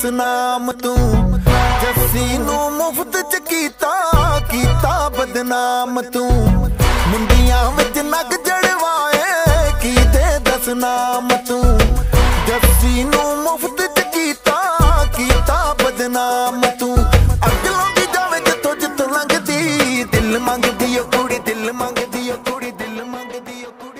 ਖਾਸ ਨਾਮ ਤੂੰ। ਜੱਸੀ ਨੂੰ ਮੁਫਤ ਚ ਕੀਤਾ ਕੀਤਾ ਬਦਨਾਮ ਤੂੰ। ਮੁੰਡੀਆਂ ਵਿੱਚ ਨਗ ਜੜਵਾਏ ਕੀ ਤੇ ਦਸ ਨਾਮ ਤੂੰ। ਜੱਸੀ ਨੂੰ ਮੁਫਤ ਚ ਕੀਤਾ ਕੀਤਾ ਬਦਨਾਮ ਤੂੰ। ਅੱਗ ਲੰਘ ਜਾਵੇ ਜਿੱਥੋਂ ਜਿੱਥੋਂ ਲੰਘਦੀ, ਦਿਲ ਮੰਗਦੀ ਓ ਕੁੜੀ, ਦਿਲ ਮੰਗਦੀ ਓ ਕੁੜੀ, ਦਿਲ ਮੰਗਦੀ ਓ ਕੁੜੀ।